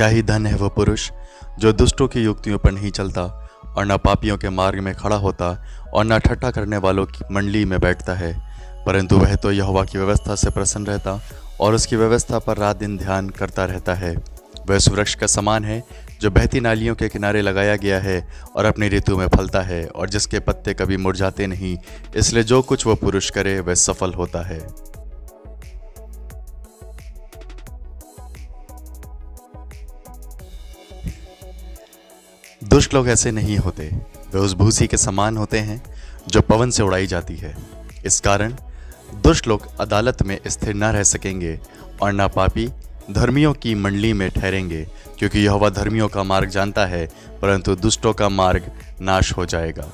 क्या ही धन है वह पुरुष, जो दुष्टों की युक्तियों पर नहीं चलता और न पापियों के मार्ग में खड़ा होता और न ठट्ठा करने वालों की मंडली में बैठता है। परंतु वह तो यहोवा की व्यवस्था से प्रसन्न रहता और उसकी व्यवस्था पर रात दिन ध्यान करता रहता है। वह सुवृक्ष का समान है, जो बहती नालियों के किनारे लगाया गया है और अपनी ऋतु में फलता है और जिसके पत्ते कभी मुरझाते नहीं, इसलिए जो कुछ वह पुरुष करे, वह सफल होता है। दुष्ट लोग ऐसे नहीं होते। वे उस भूसी के समान होते हैं, जो पवन से उड़ाई जाती है। इस कारण दुष्ट लोग अदालत में स्थिर न रह सकेंगे और ना पापी धर्मियों की मंडली में ठहरेंगे, क्योंकि यह धर्मियों का मार्ग जानता है, परंतु दुष्टों का मार्ग नाश हो जाएगा।